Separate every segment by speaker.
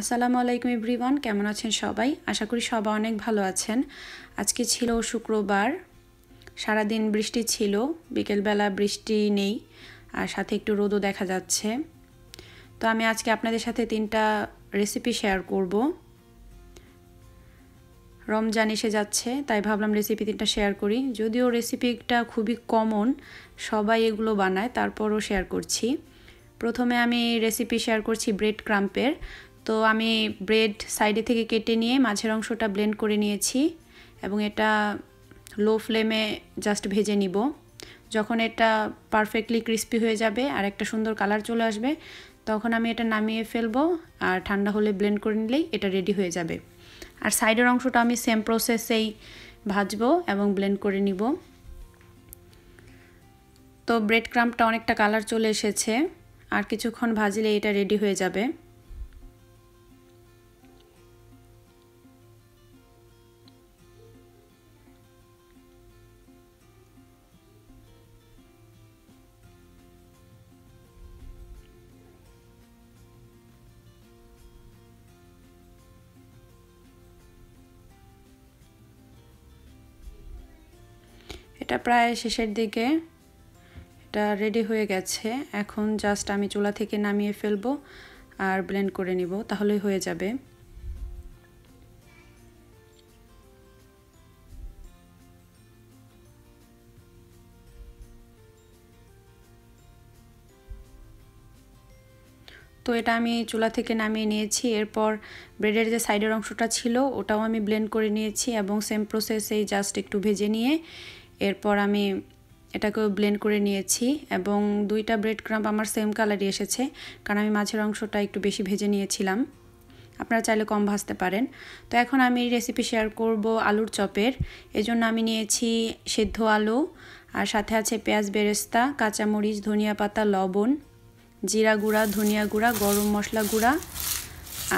Speaker 1: আসসালামু আলাইকুম এভরিওয়ান, কেমন আছেন সবাই? আশা করি সবাই অনেক ভালো আছেন। আজকে ছিল শুক্রবার, সারাদিন বৃষ্টি ছিল, বিকেলবেলা বৃষ্টি নেই, আর সাথে একটু রোদও দেখা যাচ্ছে। তো আমি আজকে আপনাদের সাথে তিনটা রেসিপি শেয়ার করব। রমজান এসে যাচ্ছে, তাই ভাবলাম রেসিপি তিনটা শেয়ার করি। যদিও রেসিপিটা খুবই কমন সবাই এগুলো বানায়, তারপরও শেয়ার করছি। প্রথমে আমি রেসিপি শেয়ার করছি ব্রেড ক্রাম্পের তো আমি ব্রেড সাইডে থেকে কেটে নিয়ে মাঝের অংশটা ব্লেন্ড করে নিয়েছি এবং এটা লো ফ্লেমে জাস্ট ভেজে নিব। যখন এটা পারফেক্টলি ক্রিস্পি হয়ে যাবে আর একটা সুন্দর কালার চলে আসবে, তখন আমি এটা নামিয়ে ফেলব আর ঠান্ডা হলে ব্লেন্ড করে নিলেই এটা রেডি হয়ে যাবে। আর সাইডের অংশটা আমি সেম প্রসেসেই ভাজবো এবং ব্লেন্ড করে নিব। তো ব্রেড ক্রাম্পটা অনেকটা কালার চলে এসেছে, আর কিছুক্ষণ ভাজলে এটা রেডি হয়ে যাবে। এটা প্রায় শেষের দিকে। এটা রেডি হয়ে গেছে। এখন জাস্ট আমি চুলা থেকে নামিয়ে ফেলব আর ব্লেন্ড করে নিব, তাহলেই হয়ে যাবে। তো এটা আমি চুলা থেকে নামিয়ে নিয়েছি। এরপর ব্রেডের যে সাইডের অংশটা ছিল, ওটাও আমি ব্লেন্ড করে নিয়েছি এবং সেম প্রসেসেই জাস্ট একটু ভেজে নিয়ে এরপর আমি এটাকেও ব্লেন্ড করে নিয়েছি এবং দুইটা ব্রেড ক্রাম্প আমার সেম কালারই এসেছে, কারণ আমি মাছের অংশটা একটু বেশি ভেজে নিয়েছিলাম। আপনারা চাইলে কম ভাজতে পারেন। তো এখন আমি রেসিপি শেয়ার করব আলুর চপের। এজন্য আমি নিয়েছি সেদ্ধ আলু, আর সাথে আছে পেঁয়াজ বেরেস্তা, কাঁচামরিচ, ধনিয়া পাতা, লবণ, জিরা গুঁড়া, ধনিয়া গুঁড়া, গরম মশলা গুঁড়া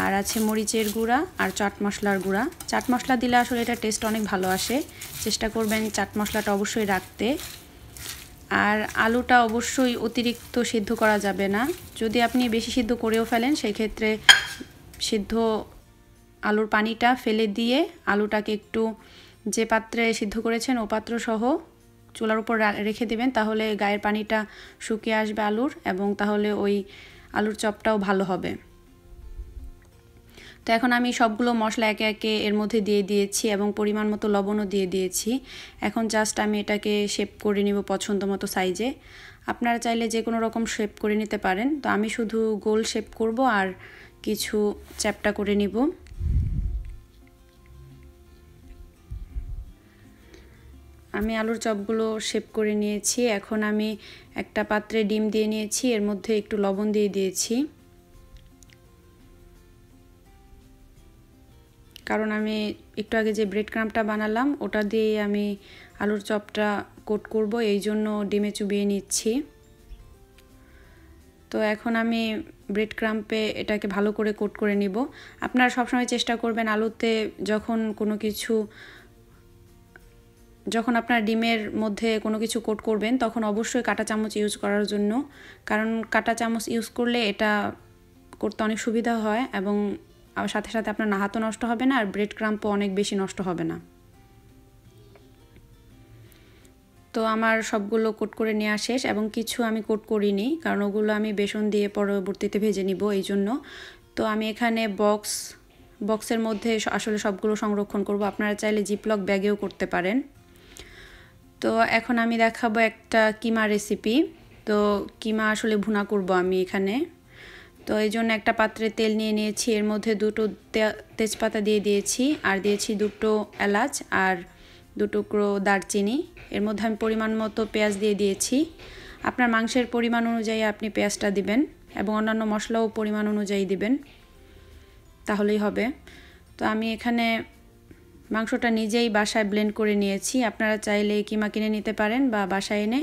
Speaker 1: আর আছে মরিচের গুঁড়া আর চাট মশলার গুঁড়া। চাট মশলা দিলে আসলে এটা টেস্ট অনেক ভালো আসে। চেষ্টা করবেন চাট মশলাটা অবশ্যই রাখতে। আর আলুটা অবশ্যই অতিরিক্ত সিদ্ধ করা যাবে না। যদি আপনি বেশি সিদ্ধ করেও ফেলেন সেই ক্ষেত্রে সিদ্ধ আলুর পানিটা ফেলে দিয়ে আলুটাকে একটু যে পাত্রে সিদ্ধ করেছেন, ও পাত্র সহ চুলার উপর রেখে দেবেন, তাহলে গায়ের পানিটা শুকিয়ে আসবে আলুর এবং তাহলে ওই আলুর চপটাও ভালো হবে। তো এখন আমি সবগুলো মশলা একে একে এর মধ্যে দিয়ে দিয়েছি এবং পরিমাণ মতো লবণও দিয়ে দিয়েছি। এখন জাস্ট আমি এটাকে শেপ করে নিব পছন্দ মতো সাইজে আপনারা চাইলে যে কোনো রকম শেপ করে নিতে পারেন। তো আমি শুধু গোল শেপ করব আর কিছু চ্যাপটা করে নিব। আমি আলুর চপগুলো শেপ করে নিয়েছি। এখন আমি একটা পাত্রে ডিম দিয়ে নিয়েছি। এর মধ্যে একটু লবণ দিয়ে দিয়েছি। কারণ আমি একটু আগে যে ব্রেড ক্রাম্পটা বানালাম, ওটা দিয়ে আমি আলুর চপটা কোট করব, এই জন্য ডিমে চুবিয়ে নিচ্ছি। তো এখন আমি ব্রেড ক্রাম্পে এটাকে ভালো করে কোট করে নিব। আপনারা সবসময় চেষ্টা করবেন আলুতে যখন কোনো কিছু, যখন আপনার ডিমের মধ্যে কোনো কিছু কোট করবেন, তখন অবশ্যই কাটা চামচ ইউজ করার জন্য। কারণ কাটা চামচ ইউজ করলে এটা করতে অনেক সুবিধা হয় এবং সাথে সাথে আপনার না হাতও নষ্ট হবে না আর ব্রেড ক্রাম্পও অনেক বেশি নষ্ট হবে না। তো আমার সবগুলো কোট করে নেওয়া শেষ এবং কিছু আমি কোট করিনি কারণ ওগুলো আমি বেসন দিয়ে পরবর্তীতে ভেজে নিব এই জন্য। তো আমি এখানে বক্স বক্সের মধ্যে আসলে সবগুলো সংরক্ষণ করব। আপনারা চাইলে জিপলক ব্যাগেও করতে পারেন। তো এখন আমি দেখাবো একটা কিমা রেসিপি তো কিমা আসলে ভুনা করব আমি এখানে। তো এই জন্য একটা পাত্রে তেল নিয়ে নিয়েছি। এর মধ্যে দুটো তেজপাতা দিয়ে দিয়েছি আর দিয়েছি দুটো এলাচ আর দু টুকরো দারচিনি। এর মধ্যে আমি পরিমাণ মতো পেঁয়াজ দিয়ে দিয়েছি। আপনার মাংসের পরিমাণ অনুযায়ী আপনি পেঁয়াজটা দিবেন এবং অন্যান্য মশলাও পরিমাণ অনুযায়ী দিবেন। তাহলেই হবে। তো আমি এখানে মাংসটা নিজেই বাসায় ব্লেন্ড করে নিয়েছি। আপনারা চাইলে কিমা কিনে নিতে পারেন বা বাসায় এনে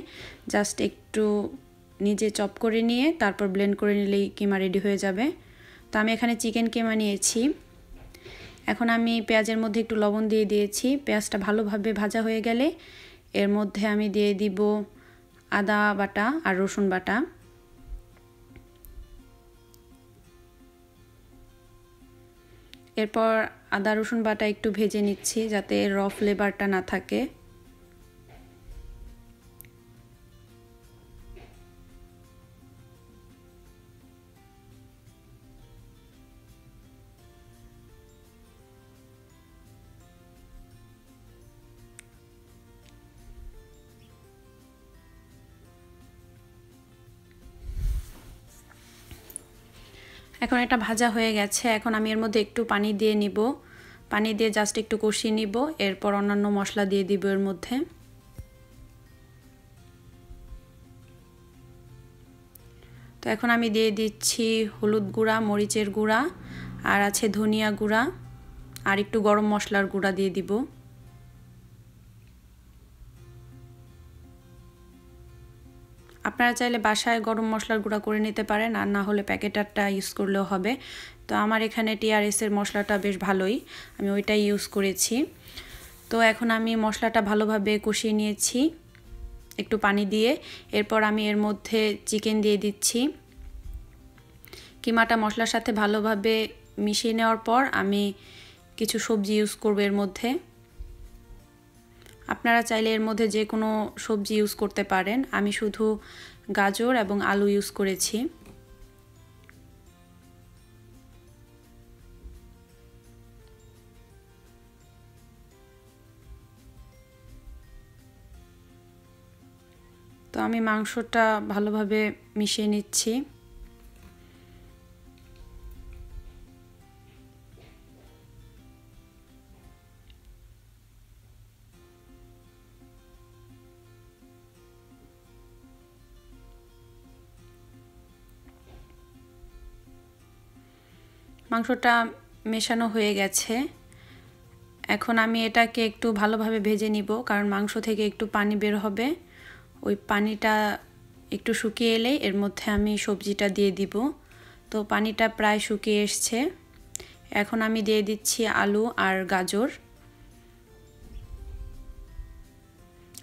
Speaker 1: জাস্ট একটু নিজে চপ করে নিয়ে তারপর ব্লেন্ড করে নিলেই কিমা রেডি হয়ে যাবে। তো আমি এখানে চিকেন কিমা নিয়েছি। এখন আমি পেঁয়াজের মধ্যে একটু লবণ দিয়ে দিয়েছি। পেঁয়াজটা ভালোভাবে ভাজা হয়ে গেলে এর মধ্যে আমি দিয়ে দিব আদা বাটা আর রসুন বাটা। এরপর আদা রসুন বাটা একটু ভেজে নিচ্ছি যাতে র ফ্লেভারটা না থাকে। এখন এটা ভাজা হয়ে গেছে। এখন আমি এর মধ্যে একটু পানি দিয়ে নিব। পানি দিয়ে জাস্ট একটু কষিয়ে নিব। এরপর অন্যান্য মশলা দিয়ে দিব এর মধ্যে। তো এখন আমি দিয়ে দিচ্ছি হলুদ গুঁড়া, মরিচের গুঁড়া, আর আছে ধনিয়া গুঁড়া, আর একটু গরম মশলার গুঁড়া দিয়ে দিব। আপনারা চাইলে বাসায় গরম মশলার গুঁড়া করে নিতে পারেন, আর না হলে প্যাকেটারটা ইউজ করলেও হবে। তো আমার এখানে টিআরএসের মশলাটা বেশ ভালোই, আমি ওইটাই ইউজ করেছি। তো এখন আমি মশলাটা ভালোভাবে কষিয়ে নিয়েছি, একটু পানি দিয়ে। এরপর আমি এর মধ্যে চিকেন দিয়ে দিচ্ছি। কিমাটা মশলার সাথে ভালোভাবে মিশিয়ে নেওয়ার পর আমি কিছু সবজি ইউজ করব এর মধ্যে। আপনারা চাইলে এর মধ্যে যে কোনো সবজি ইউজ করতে পারেন। আমি শুধু গাজর এবং আলু ইউজ করেছি। তো আমি মাংসটা ভালোভাবে মিশিয়ে নিচ্ছি। মাংসটা মেশানো হয়ে গেছে। এখন আমি এটাকে একটু ভালোভাবে ভেজে নিব, কারণ মাংস থেকে একটু পানি বের হবে। ওই পানিটা একটু শুকিয়ে এলেই এর মধ্যে আমি সবজিটা দিয়ে দিব। তো পানিটা প্রায় শুকিয়ে এসছে। এখন আমি দিয়ে দিচ্ছি আলু আর গাজর।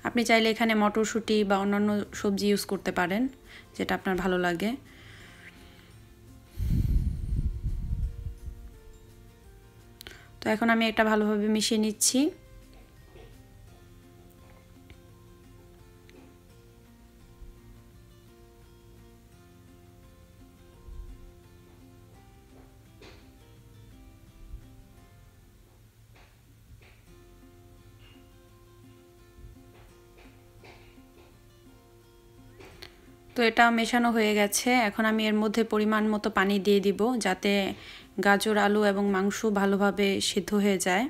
Speaker 1: আপনি চাইলে এখানে মটরশুঁটি বা অন্যান্য সবজি ইউজ করতে পারেন, যেটা আপনার ভালো লাগে। তো এখন আমি এটা ভালোভাবে মিশিয়ে নিচ্ছি। তো এটা মেশানো হয়ে গেছে। এখন আমি এর মধ্যে পরিমাণ মতো পানি দিয়ে দিব যাতে গাজর, আলু এবং মাংস ভালোভাবে সিদ্ধ হয়ে যায়।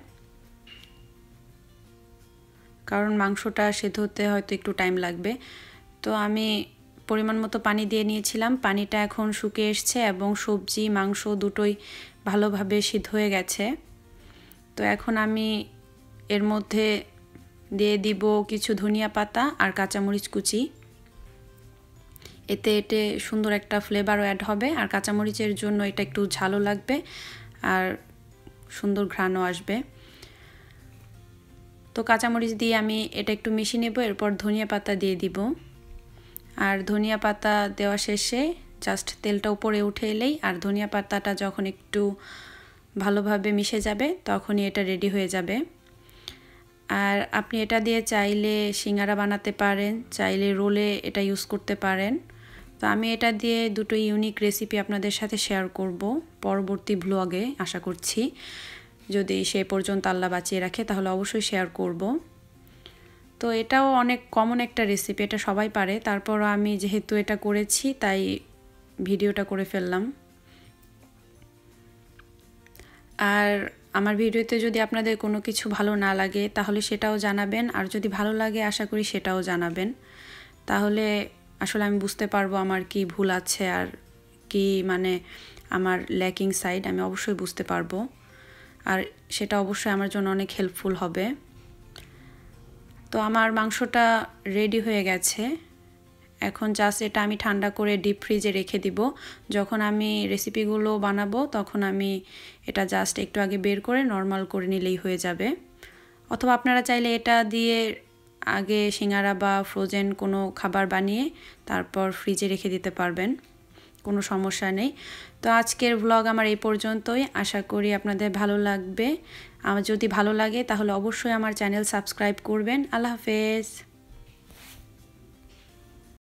Speaker 1: কারণ মাংসটা সেদ্ধ হতে হয়তো একটু টাইম লাগবে। তো আমি পরিমাণ মতো পানি দিয়ে নিয়েছিলাম। পানিটা এখন শুকিয়ে এসছে এবং সবজি, মাংস দুটোই ভালোভাবে সিদ্ধ হয়ে গেছে। তো এখন আমি এর মধ্যে দিয়ে দিব কিছু ধনিয়া পাতা আর কাঁচামরিচ কুচি। এতে এতে সুন্দর একটা ফ্লেভারও অ্যাড হবে। আর কাঁচামরিচের জন্য এটা একটু ঝালও লাগবে আর সুন্দর ঘ্রাণও আসবে। তো কাঁচামরিচ দিয়ে আমি এটা একটু মিশিয়ে নেব, এরপর ধনিয়া পাতা দিয়ে দিব। আর ধনিয়া পাতা দেওয়া শেষে জাস্ট তেলটা উপরে উঠে এলেই আর ধনিয়া পাতাটা যখন একটু ভালোভাবে মিশে যাবে তখনই এটা রেডি হয়ে যাবে। আর আপনি এটা দিয়ে চাইলে সিঙ্গারা বানাতে পারেন, চাইলে রোলে এটা ইউজ করতে পারেন। তো আমি এটা দিয়ে দুটো ইউনিক রেসিপি আপনাদের সাথে শেয়ার করব পরবর্তী ব্লগে আশা করছি। যদি সে পর্যন্ত আল্লাহ বাঁচিয়ে রাখে, তাহলে অবশ্যই শেয়ার করব। তো এটাও অনেক কমন একটা রেসিপি এটা সবাই পারে। তারপর আমি যেহেতু এটা করেছি, তাই ভিডিওটা করে ফেললাম। আর আমার ভিডিওতে যদি আপনাদের কোনো কিছু ভালো না লাগে, তাহলে সেটাও জানাবেন। আর যদি ভালো লাগে, আশা করি সেটাও জানাবেন। তাহলে আসলে আমি বুঝতে পারব আমার কি ভুল আছে আর কি মানে আমার ল্যাকিং সাইড আমি অবশ্যই বুঝতে পারব। আর সেটা অবশ্যই আমার জন্য অনেক হেল্পফুল হবে। তো আমার মাংসটা রেডি হয়ে গেছে। এখন জাস্ট এটা আমি ঠান্ডা করে ডিপ ফ্রিজে রেখে দিব। যখন আমি রেসিপিগুলো বানাবো, তখন আমি এটা জাস্ট একটু আগে বের করে নর্মাল করে নিলেই হয়ে যাবে। অথবা আপনারা চাইলে এটা দিয়ে আগে সিঙ্গারা বা ফ্রোজেন কোনো খাবার বানিয়ে তারপর ফ্রিজে রেখে দিতে পারবেন, কোনো সমস্যা নেই। তো আজকের ব্লগ আমার এই পর্যন্তই। আশা করি আপনাদের ভালো লাগবে। আমার যদি ভালো লাগে তাহলে অবশ্যই আমার চ্যানেল সাবস্ক্রাইব করবেন। আল্লাহ হাফেজ।